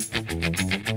Música